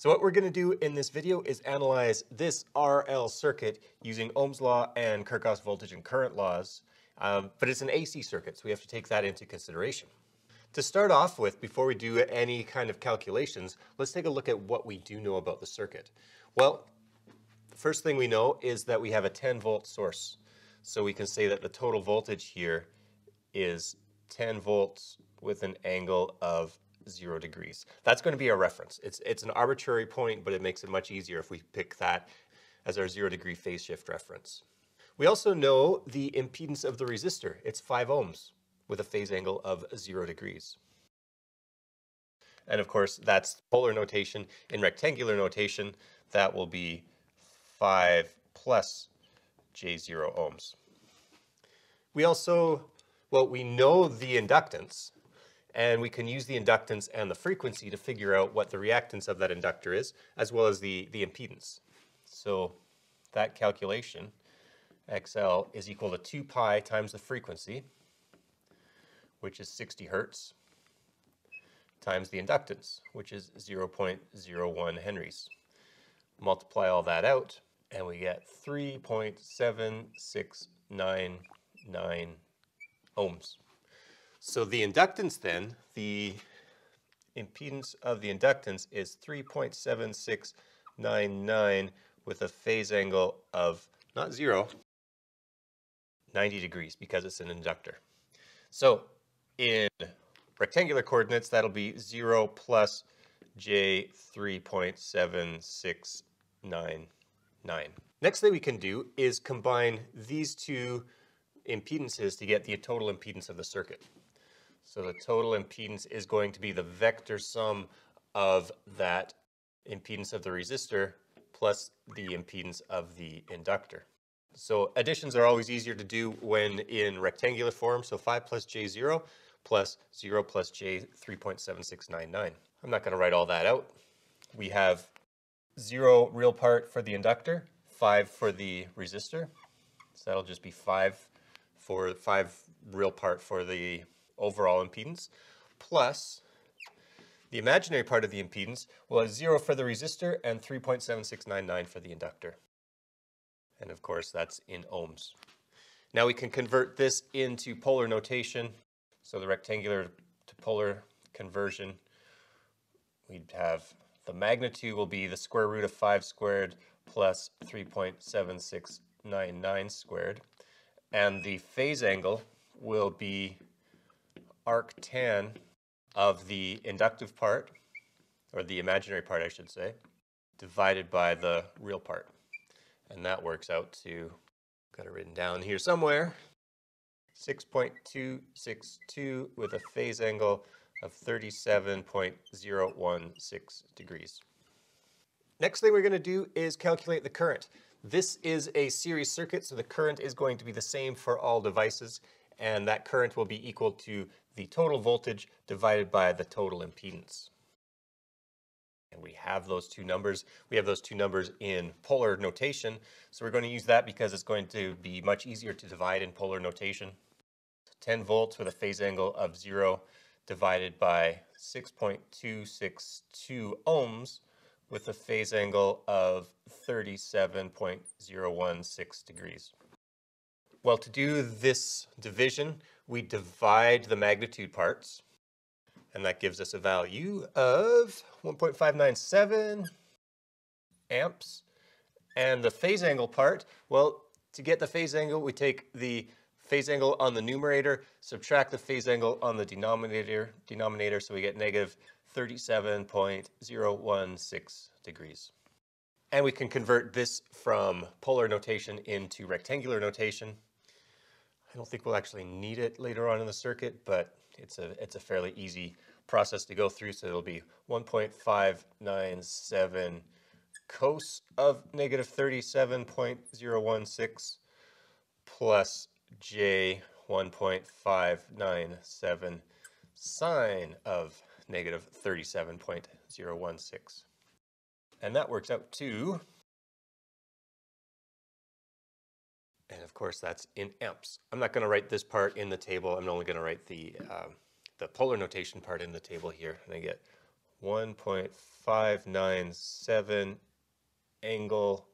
So what we're going to do in this video is analyze this RL circuit using Ohm's law and Kirchhoff's voltage and current laws, um, but it's an AC circuit, so we have to take that into consideration. To start off with, before we do any kind of calculations, let's take a look at what we do know about the circuit. Well, the first thing we know is that we have a 10 volt source. So we can say that the total voltage here is 10 volts with an angle of zero degrees. That's going to be our reference. It's, it's an arbitrary point, but it makes it much easier if we pick that as our zero degree phase shift reference. We also know the impedance of the resistor. It's 5 ohms with a phase angle of zero degrees. And of course, that's polar notation. In rectangular notation, that will be 5 plus J0 ohms. We also, well, we know the inductance, and we can use the inductance and the frequency to figure out what the reactance of that inductor is, as well as the, the impedance. So that calculation, XL, is equal to 2 pi times the frequency, which is 60 hertz, times the inductance, which is 0.01 henries. Multiply all that out, and we get 3.7699 ohms. So the inductance then, the impedance of the inductance is 3.7699 with a phase angle of not zero, 90 degrees because it's an inductor. So in rectangular coordinates, that'll be 0 plus j 3.7699. Next thing we can do is combine these two impedances to get the total impedance of the circuit. So the total impedance is going to be the vector sum of that impedance of the resistor plus the impedance of the inductor. So additions are always easier to do when in rectangular form. So 5 plus j0 plus 0 plus j 3.7699. I'm not going to write all that out. We have 0 real part for the inductor, 5 for the resistor. So that'll just be 5 for 5 real part for the overall impedance, plus the imaginary part of the impedance will have 0 for the resistor and 3.7699 for the inductor. And of course, that's in ohms. Now we can convert this into polar notation. So the rectangular to polar conversion, we'd have the magnitude will be the square root of 5 squared plus 3.7699 squared. And the phase angle will be arctan of the inductive part, or the imaginary part, I should say, divided by the real part. And that works out to, got it written down here somewhere, 6.262 with a phase angle of 37.016 degrees. Next thing we're going to do is calculate the current. This is a series circuit, so the current is going to be the same for all devices, and that current will be equal to the total voltage divided by the total impedance. And we have those two numbers. We have those two numbers in polar notation. So we're going to use that because it's going to be much easier to divide in polar notation. 10 volts with a phase angle of 0 divided by 6.262 ohms with a phase angle of 37.016 degrees. Well, to do this division, we divide the magnitude parts, and that gives us a value of 1.597 amps. And the phase angle part, well, to get the phase angle, we take the phase angle on the numerator, subtract the phase angle on the denominator, denominator so we get negative 37.016 degrees. And we can convert this from polar notation into rectangular notation. I don't think we'll actually need it later on in the circuit, but it's a, it's a fairly easy process to go through. So it'll be 1.597 cos of negative 37.016 plus j 1.597 sine of negative 37.016. And that works out to And of course, that's in amps. I'm not going to write this part in the table. I'm only going to write the, uh, the polar notation part in the table here. And I get 1.597 angle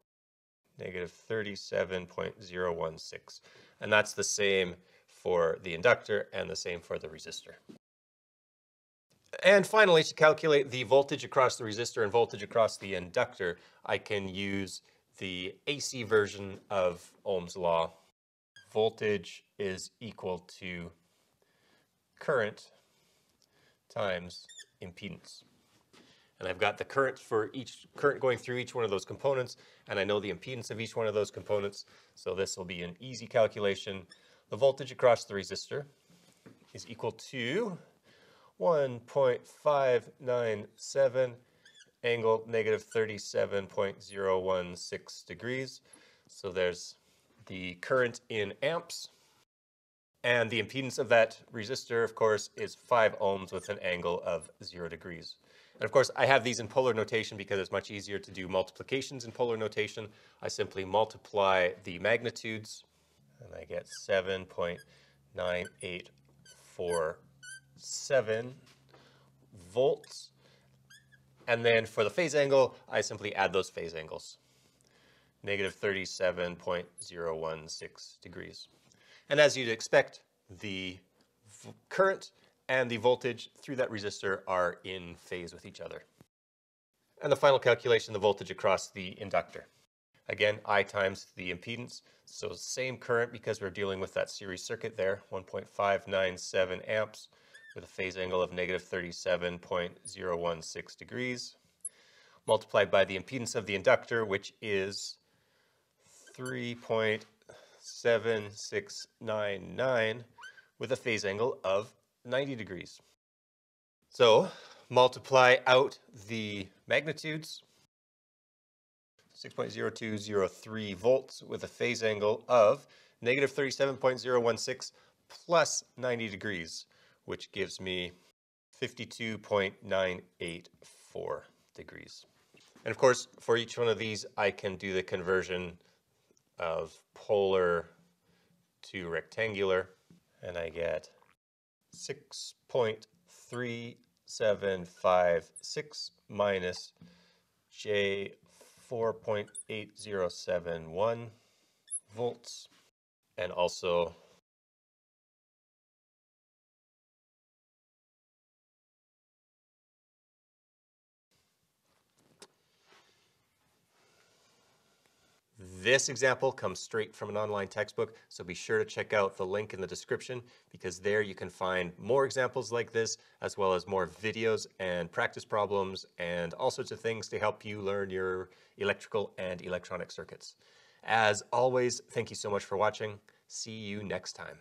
negative 37.016. And that's the same for the inductor and the same for the resistor. And finally, to calculate the voltage across the resistor and voltage across the inductor, I can use the AC version of Ohm's law. Voltage is equal to current times impedance. And I've got the current for each current going through each one of those components, and I know the impedance of each one of those components. So this will be an easy calculation. The voltage across the resistor is equal to 1.597 angle negative 37.016 degrees. So there's the current in amps. And the impedance of that resistor, of course, is 5 ohms with an angle of 0 degrees. And of course, I have these in polar notation because it's much easier to do multiplications in polar notation. I simply multiply the magnitudes, and I get 7.9847 volts. And then for the phase angle, I simply add those phase angles, negative 37.016 degrees. And as you'd expect, the current and the voltage through that resistor are in phase with each other. And the final calculation, the voltage across the inductor. Again, I times the impedance, so same current because we're dealing with that series circuit there, 1.597 amps with a phase angle of negative 37.016 degrees, multiplied by the impedance of the inductor, which is 3.7699 with a phase angle of 90 degrees. So multiply out the magnitudes, 6.0203 volts with a phase angle of negative 37.016 plus 90 degrees, which gives me 52.984 degrees. And of course, for each one of these, I can do the conversion of polar to rectangular, and I get 6.3756 minus J 4.8071 volts and also This example comes straight from an online textbook, so be sure to check out the link in the description because there you can find more examples like this, as well as more videos and practice problems and all sorts of things to help you learn your electrical and electronic circuits. As always, thank you so much for watching. See you next time.